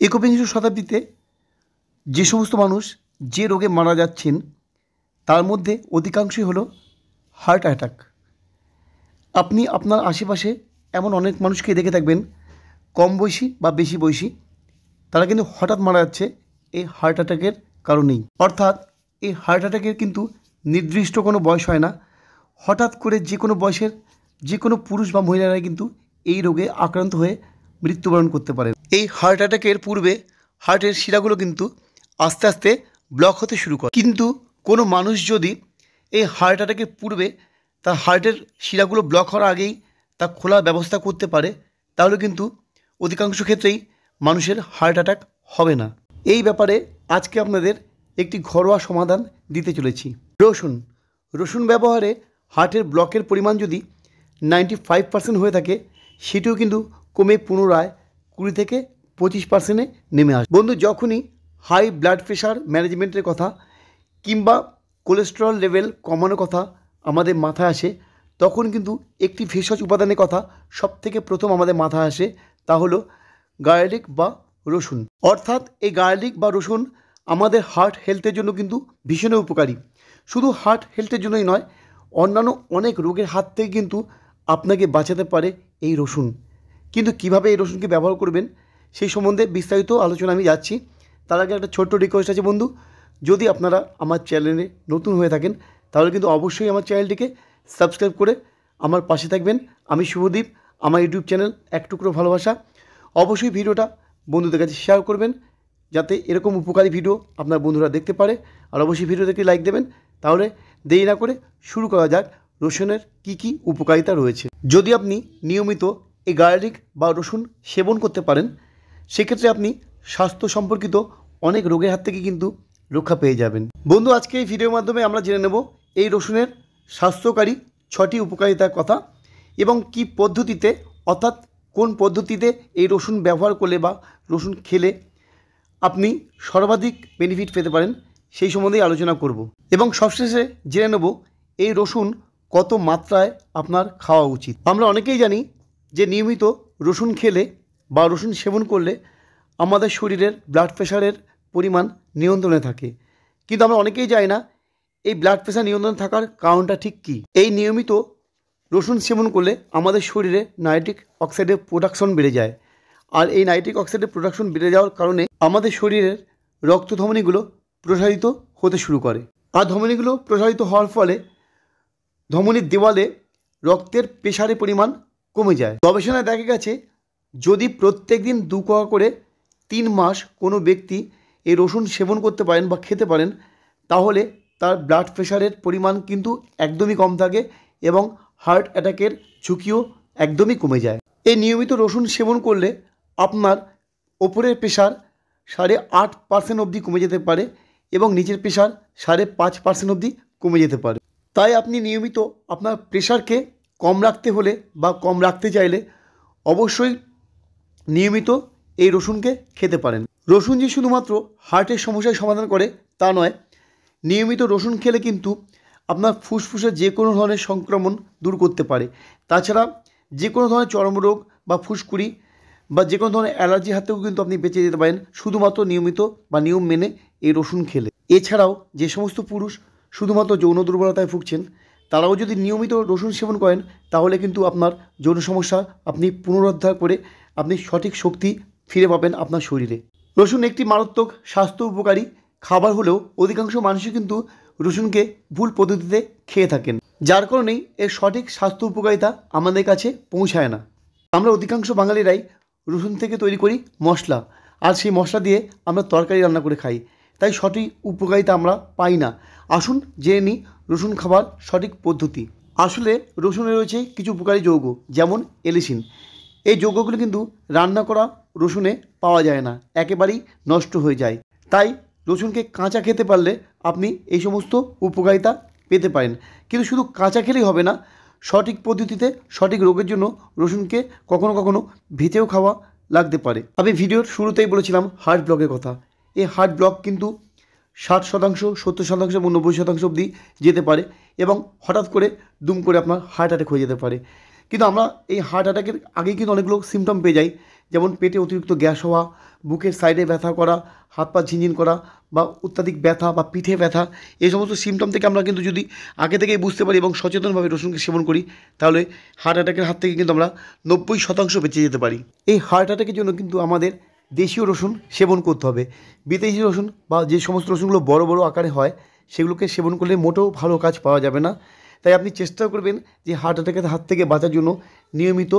একবিংশ শতাব্দীতে যে সমস্ত মানুষ যে রোগে মারা যাচ্ছেন, তার মধ্যে অধিকাংশই হলো হার্ট অ্যাটাক আপনি আপনার আশেপাশে এমন অনেক মানুষকে দেখে থাকবেন, কম বয়সী বা বেশি বয়সী, তারা কিন্তু হঠাৎ মারা যাচ্ছে এই হার্ট অ্যাটাকের কারণেই। অর্থাৎ এই হার্ট অ্যাটাকের কিন্তু নির্দিষ্ট কোনো বয়স হয় না। হঠাৎ করে যে কোনো বয়সের যে কোনো পুরুষ বা মহিলারাই কিন্তু এই রোগে আক্রান্ত হয়ে মৃত্যুবরণ করতে পারেন। এই হার্ট অ্যাটাকের পূর্বে হার্টের শিরাগুলো কিন্তু আস্তে আস্তে ব্লক হতে শুরু করে। কিন্তু কোনো মানুষ যদি এই হার্ট অ্যাটাকের পূর্বে তার হার্টের শিরাগুলো ব্লক হওয়ার আগেই তা খোলার ব্যবস্থা করতে পারে, তাহলে কিন্তু অধিকাংশ ক্ষেত্রেই মানুষের হার্ট অ্যাটাক হবে না। এই ব্যাপারে আজকে আপনাদের একটি ঘরোয়া সমাধান দিতে চলেছি। রসুন রসুন ব্যবহারে হার্টের ব্লকের পরিমাণ যদি নাইনটি ফাইভ পার্সেন্ট হয়ে থাকে, সেটিও কিন্তু কমে পুনরায় কুড়ি থেকে পঁচিশ পার্সেন্টে নেমে আসে বন্ধু, যখনই হাই ব্লাড প্রেশার ম্যানেজমেন্টের কথা কিংবা কোলেস্টেরল লেভেল কমানোর কথা আমাদের মাথায় আসে, তখন কিন্তু একটি ভেষজ উপাদানের কথা সব থেকে প্রথম আমাদের মাথায় আসে তা হলো গার্লিক বা রসুন। অর্থাৎ এই গার্লিক বা রসুন আমাদের হার্ট হেলথের জন্য কিন্তু ভীষণ উপকারী। শুধু হার্ট হেলথের জন্যই নয়, অন্যান্য অনেক রোগের হাত থেকে কিন্তু আপনাকে বাঁচাতে পারে এই রসুন। কিন্তু কীভাবে এই রসুনকে ব্যবহার করবেন সেই সম্বন্ধে বিস্তারিত আলোচনা আমি যাচ্ছি। তার আগে একটা ছোট্ট রিকোয়েস্ট আছে বন্ধু। যদি আপনারা আমার চ্যানেলে নতুন হয়ে থাকেন, তাহলে কিন্তু অবশ্যই আমার চ্যানেলটিকে সাবস্ক্রাইব করে আমার পাশে থাকবেন। আমি শুভদীপ, আমার ইউটিউব চ্যানেল এক টুকরো ভালোবাসা। অবশ্যই ভিডিওটা বন্ধুদের কাছে শেয়ার করবেন, যাতে এরকম উপকারী ভিডিও আপনার বন্ধুরা দেখতে পারে। আর অবশ্যই ভিডিওতে একটি লাইক দেবেন। তাহলে দেরি না করে শুরু করা যাক রসুনের কি কি উপকারিতা রয়েছে। যদি আপনি নিয়মিত এই গার্লিক বা রসুন সেবন করতে পারেন, সেক্ষেত্রে আপনি স্বাস্থ্য সম্পর্কিত অনেক রোগের হাত থেকে কিন্তু রক্ষা পেয়ে যাবেন। বন্ধু, আজকে এই ভিডিওর মাধ্যমে আমরা জেনে নেব এই রসুনের স্বাস্থ্যকারী ছটি উপকারিতার কথা এবং কি পদ্ধতিতে, অর্থাৎ কোন পদ্ধতিতে এই রসুন ব্যবহার করলে বা রসুন খেলে আপনি সর্বাধিক বেনিফিট পেতে পারেন, সেই সম্বন্ধেই আলোচনা করব। এবং সবশেষে জেনে নেব এই রসুন কত মাত্রায় আপনার খাওয়া উচিত। আমরা অনেকেই জানি যে নিয়মিত রসুন খেলে বা রসুন সেবন করলে আমাদের শরীরের ব্লাড প্রেশারের পরিমাণ নিয়ন্ত্রণে থাকে। কিন্তু আমরা অনেকেই জানি না এই ব্লাড প্রেশার নিয়ন্ত্রণে থাকার কারণটা ঠিক কী? এই নিয়মিত রসুন সেবন করলে আমাদের শরীরে নাইট্রিক অক্সাইডের প্রোডাকশন বেড়ে যায়। আর এই নাইট্রিক অক্সাইডের প্রোডাকশন বেড়ে যাওয়ার কারণে আমাদের শরীরের রক্ত ধমনীগুলো প্রসারিত হতে শুরু করে। আর ধমনীগুলো প্রসারিত হওয়ার ফলে ধমনীর দেওয়ালে রক্তের প্রেশারের পরিমাণ কমে যায়। গবেষণায় দেখা গেছে, যদি প্রত্যেক দিন দু কোয়া করে তিন মাস কোনো ব্যক্তি এই রসুন সেবন করতে পারেন বা খেতে পারেন, তাহলে তার ব্লাড প্রেশারের পরিমাণ কিন্তু একদমই কম থাকে এবং হার্ট অ্যাটাকের ঝুঁকিও একদমই কমে যায়। এই নিয়মিত রসুন সেবন করলে আপনার ওপরের প্রেশার সাড়ে আট পার্সেন্ট অবধি কমে যেতে পারে এবং নিচের প্রেশার সাড়ে পাঁচ পার্সেন্ট অবধি কমে যেতে পারে। তাই আপনি নিয়মিত আপনার প্রেশারকে কম রাখতে হলে বা কম রাখতে চাইলে অবশ্যই নিয়মিত এই রসুনকে খেতে পারেন। রসুন যে শুধুমাত্র হার্টের সমস্যার সমাধান করে তা নয়, নিয়মিত রসুন খেলে কিন্তু আপনার ফুসফুসের যে কোনো ধরনের সংক্রমণ দূর করতে পারে। তাছাড়া যে কোনো ধরনের চর্মরোগ বা ফুসকুড়ি বা যে কোনো ধরনের অ্যালার্জি হাতেও কিন্তু আপনি বেঁচে যেতে পারেন শুধুমাত্র নিয়মিত বা নিয়ম মেনে এই রসুন খেলে। এছাড়াও যে সমস্ত পুরুষ শুধুমাত্র যৌন দুর্বলতায় ভুগছেন তারাও যদি নিয়মিত রসুন সেবন করেন, তাহলে কিন্তু আপনার যৌন সমস্যা আপনি পুনরুদ্ধার করে আপনি সঠিক শক্তি ফিরে পাবেন আপনার শরীরে। রসুন একটি মারাত্মক স্বাস্থ্য উপকারী খাবার হলেও অধিকাংশ মানুষই কিন্তু রসুনকে ভুল পদ্ধতিতে খেয়ে থাকেন, যার কারণেই এর সঠিক স্বাস্থ্য উপকারিতা আমাদের কাছে পৌঁছায় না। আমরা অধিকাংশ বাঙালিরাই রসুন থেকে তৈরি করি মশলা, আর সেই মশলা দিয়ে আমরা তরকারি রান্না করে খাই। তাই সঠিক উপকারিতা আমরা পাই না। আসুন জেনে নিই রসুন খাবার সঠিক পদ্ধতি। আসলে রসুনে রয়েছে কিছু উপকারী যৌগ, যেমন এলিসিন। এই যৌগগুলো কিন্তু রান্না করা রসুনে পাওয়া যায় না, একেবারেই নষ্ট হয়ে যায়। তাই রসুনকে কাঁচা খেতে পারলে আপনি এই সমস্ত উপকারিতা পেতে পারেন। কিন্তু শুধু কাঁচা খেলেই হবে না, সঠিক পদ্ধতিতে সঠিক রোগের জন্য রসুনকে কখনো কখনো ভেতেও খাওয়া লাগতে পারে। আমি ভিডিওর শুরুতেই বলেছিলাম হার্ট ব্লকের কথা। এই হার্ট ব্লক কিন্তু ষাট শতাংশ, সত্তর শতাংশ এবং নব্বই শতাংশ অবধি যেতে পারে এবং হঠাৎ করে দুম করে আপনার হার্ট অ্যাটাক হয়ে যেতে পারে। কিন্তু আমরা এই হার্ট অ্যাটাকের আগেই কিন্তু অনেকগুলো সিমটম পেয়ে যাই, যেমন পেটে অতিরিক্ত গ্যাস হওয়া, বুকের সাইডে ব্যথা করা, হাত পা ঝিনঝিন করা বা অত্যাধিক ব্যথা বা পিঠে ব্যথা, এই সমস্ত সিমটম থেকে আমরা কিন্তু যদি আগে থেকেই বুঝতে পারি এবং সচেতনভাবে রসুনকে সেবন করি, তাহলে হার্ট অ্যাটাকের হাত থেকে কিন্তু আমরা নব্বই শতাংশ বেঁচে যেতে পারি। এই হার্ট অ্যাটাকের জন্য কিন্তু আমাদের দেশীয় রসুন সেবন করতে হবে। বিদেশি রসুন বা যে সমস্ত রসুনগুলো বড় বড় আকারে হয়, সেগুলোকে সেবন করলে মোটেও ভালো কাজ পাওয়া যাবে না। তাই আপনি চেষ্টা করবেন যে হার্ট অ্যাটাকের হাত থেকে বাঁচার জন্য নিয়মিত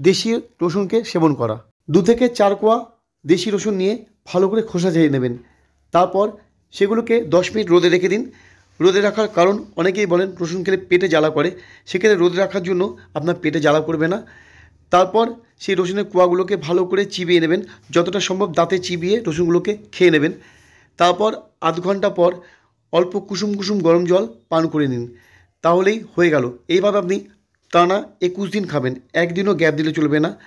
দেশি রসুনকে সেবন করা। দু থেকে চার কোয়া দেশি রসুন নিয়ে ভালো করে খোসা ঝেড়ে নেবেন। তারপর সেগুলোকে দশ মিনিট রোদে রেখে দিন। রোদে রাখার কারণ অনেকেই বলেন রসুন খেলে পেটে জ্বালা করে। সেক্ষেত্রে রোদে রাখার জন্য আপনার পেটে জ্বালা করবে না। তারপর সেই রসুনের কোয়াগুলোকে ভালো করে চিবিয়ে নেবেন। যতটা সম্ভব দাঁতে চিবিয়ে রসুনগুলোকে খেয়ে নেবেন। তারপর আধ ঘণ্টা পর অল্প কুসুম কুসুম গরম জল পান করে নিন। তাহলেই হয়ে গেল। এইভাবে আপনি টানা একুশ দিন খাবেন। একদিনও গ্যাপ দিলে চলবে না।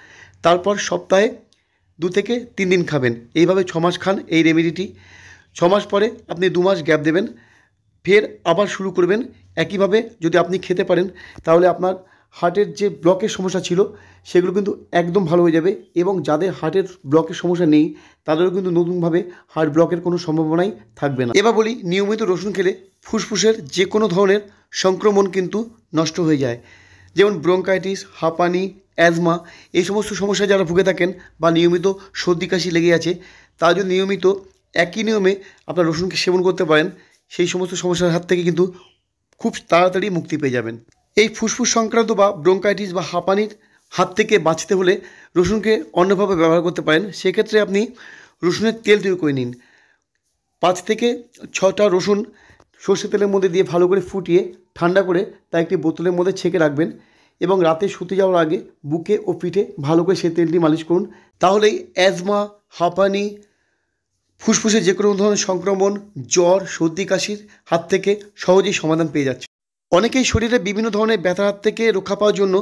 তারপর সপ্তাহে দু থেকে তিন দিন খাবেন। এইভাবে ছ মাস খান এই রেমেডিটি। ছ মাস পরে আপনি দু মাস গ্যাপ দেবেন। ফের আবার শুরু করবেন। একইভাবে যদি আপনি খেতে পারেন, তাহলে আপনার হার্টের যে ব্লকের সমস্যা ছিল, সেগুলো কিন্তু একদম ভালো হয়ে যাবে এবং যাদের হার্টের ব্লকের সমস্যা নেই, তাদেরও কিন্তু নতুনভাবে হার্ট ব্লকের কোনো সম্ভাবনাই থাকবে না। এবার বলি, নিয়মিত রসুন খেলে ফুসফুসের যে কোনো ধরনের সংক্রমণ কিন্তু নষ্ট হয়ে যায়। যেমন ব্রঙ্কাইটিস, হাঁপানি, অ্যাজমা, এই সমস্ত সমস্যা যারা ভুগে থাকেন বা নিয়মিত সর্দি কাশি লেগে আছে, তারা যদি নিয়মিত একই নিয়মে আপনার রসুনকে সেবন করতে পারেন, সেই সমস্ত সমস্যার হাত থেকে কিন্তু খুব তাড়াতাড়ি মুক্তি পেয়ে যাবেন। এই ফুসফুস সংক্রান্ত বা ব্রঙ্কাইটিস বা হাঁপানির হাত থেকে বাঁচতে হলে রসুনকে অন্যভাবে ব্যবহার করতে পারেন। সেক্ষেত্রে আপনি রসুনের তেল তৈরি করে নিন। পাঁচ থেকে ছটা রসুন সর্ষে তেলের মধ্যে দিয়ে ভালো করে ফুটিয়ে ঠান্ডা করে তা একটি বোতলের মধ্যে ছেঁকে রাখবেন এবং রাতে শুতে যাওয়ার আগে বুকে ও পিঠে ভালো করে সেই তেলটি মালিশ করুন। তাহলেই অ্যাজমা, হাঁপানি ফুসফুসে যে কোনো ধরনের সংক্রমণ, জ্বর, সর্দি, কাশির হাত থেকে সহজেই সমাধান পেয়ে যাচ্ছে। অনেকেই শরীরে বিভিন্ন ধরনের ব্যথার হাত থেকে রক্ষা পাওয়ার জন্য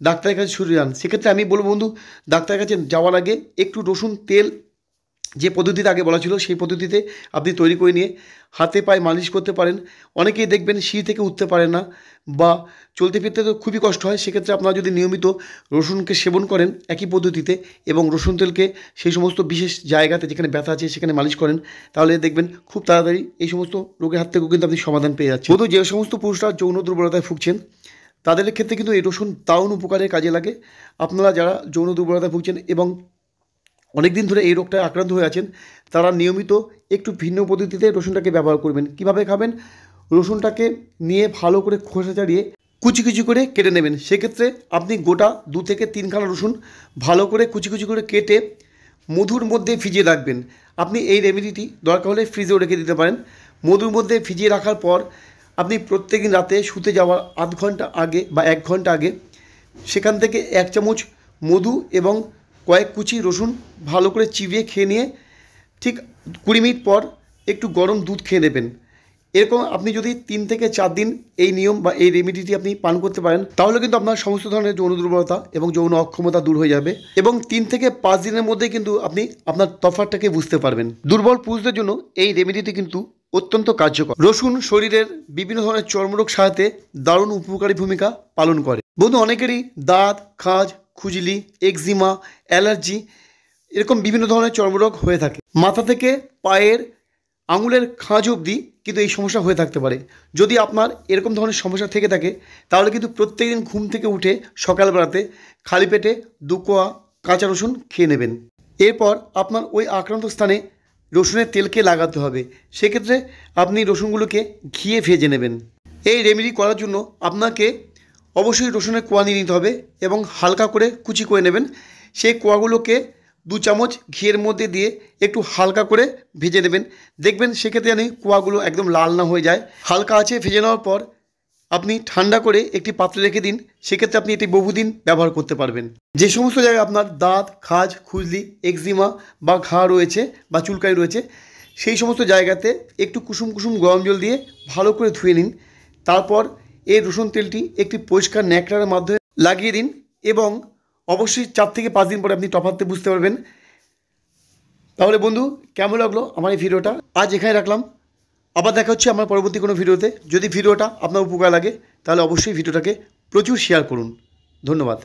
ডাক্তারের কাছে ছুটে যান। সেক্ষেত্রে আমি বলব বন্ধু, ডাক্তারের কাছে যাওয়ার আগে একটু রসুন, তেল যে পদ্ধতিতে আগে বলা ছিল, সেই পদ্ধতিতে আপনি তৈরি করে নিয়ে হাতে পায়ে মালিশ করতে পারেন। অনেকেই দেখবেন সিঁড়ি থেকে উঠতে পারেন না বা চলতে ফিরতে তো খুবই কষ্ট হয়। সেক্ষেত্রে আপনারা যদি নিয়মিত রসুনকে সেবন করেন একই পদ্ধতিতে এবং রসুন তেলকে সেই সমস্ত বিশেষ জায়গাতে যেখানে ব্যথা আছে সেখানে মালিশ করেন, তাহলে দেখবেন খুব তাড়াতাড়ি এই সমস্ত রোগের হাত থেকেও কিন্তু আপনি সমাধান পেয়ে যাচ্ছেন। শুধু যে সমস্ত পুরুষরা যৌন দুর্বলতায় ভুগছেন, তাদের ক্ষেত্রে কিন্তু এই রসুন দারুণ উপকারের কাজে লাগে। আপনারা যারা যৌন দুর্বলতায় ভুগছেন এবং অনেক দিন ধরে এই রোগটায় আক্রান্ত হয়ে আছেন। তারা নিয়মিত একটু ভিন্ন পদ্ধতিতে রসুনটাকে ব্যবহার করবেন। কীভাবে খাবেন? রসুনটাকে নিয়ে ভালো করে খোসা ছাড়িয়ে কুচি কুচি করে কেটে নেবেন। সেক্ষেত্রে আপনি গোটা দু থেকে তিনখানা রসুন ভালো করে কুচি কুচি করে কেটে মধুর মধ্যে ভিজিয়ে রাখবেন। আপনি এই রেমেডিটি দরকার হলে ফ্রিজেও রেখে দিতে পারেন। মধুর মধ্যে ভিজিয়ে রাখার পর আপনি প্রত্যেকদিন রাতে শুতে যাওয়ার আধ ঘণ্টা আগে বা এক ঘণ্টা আগে সেখান থেকে এক চামচ মধু এবং কয়েক কুচি রসুন ভালো করে চিবিয়ে খেয়ে নিয়ে ঠিক কুড়ি মিনিট পর একটু গরম দুধ খেয়ে নেবেন। এরকম আপনি যদি তিন থেকে চার দিন এই নিয়ম বা এই রেমিডিটি আপনি পান করতে পারেন, তাহলে কিন্তু আপনার সমস্ত ধরনের যৌন দুর্বলতা এবং যৌন অক্ষমতা দূর হয়ে যাবে এবং তিন থেকে পাঁচ দিনের মধ্যে কিন্তু আপনি আপনার তফাতটাকে বুঝতে পারবেন। দুর্বল পুরুষদের জন্য এই রেমিডিটি কিন্তু অত্যন্ত কার্যকর। রসুন শরীরের বিভিন্ন ধরনের চর্মরোগ সারাতে দারুণ উপকারী ভূমিকা পালন করে। বন্ধু, অনেকেরই দাঁত, খাজ, খুজলি এক্সিমা অ্যালার্জি, এরকম বিভিন্ন ধরনের চর্মরোগ হয়ে থাকে। মাথা থেকে পায়ের আঙুলের খাঁজ অবধি কিন্তু এই সমস্যা হয়ে থাকতে পারে। যদি আপনার এরকম ধরনের সমস্যা থেকে থাকে, তাহলে কিন্তু প্রত্যেকদিন ঘুম থেকে উঠে সকালবেলাতে খালি পেটে দু কোয়া কাঁচা রসুন খেয়ে নেবেন। এরপর আপনার ওই আক্রান্ত স্থানে রসুনের তেলকে লাগাতে হবে। সেক্ষেত্রে আপনি রসুনগুলোকে ঘিয়ে ভেজে নেবেন। এই রেমেডি করার জন্য আপনাকে অবশ্যই রসুনের কোয়া নিয়ে নিতে হবে এবং হালকা করে কুচি করে নেবেন। সেই কোয়াগুলোকে দু চামচ ঘিয়ের মধ্যে দিয়ে একটু হালকা করে ভেজে নেবেন। দেখবেন সেক্ষেত্রে জানি কোয়াগুলো একদম লাল না হয়ে যায়। হালকা আছে ভেজে নেওয়ার পর আপনি ঠান্ডা করে একটি পাত্রে রেখে দিন। সেক্ষেত্রে আপনি এটি বহুদিন ব্যবহার করতে পারবেন। যে সমস্ত জায়গায় আপনার দাঁত, খাজ, খুজলি এক্সিমা বা ঘা রয়েছে বা চুলকাই রয়েছে, সেই সমস্ত জায়গাতে একটু কুসুম কুসুম গরম জল দিয়ে ভালো করে ধুয়ে নিন। তারপর এই রসুন তেলটি একটি পরিষ্কার ন্যাকড়ার মাধ্যমে লাগিয়ে দিন এবং অবশ্যই চার থেকে পাঁচ দিন পরে আপনি তফাতে বুঝতে পারবেন। তাহলে বন্ধু, কেমন লাগল আমার এই ভিডিওটা? আজ এখানে রাখলাম। আবার দেখা হচ্ছে আমার পরবর্তী কোনো ভিডিওতে। যদি ভিডিওটা আপনার উপকার লাগে, তাহলে অবশ্যই ভিডিওটাকে প্রচুর শেয়ার করুন। ধন্যবাদ।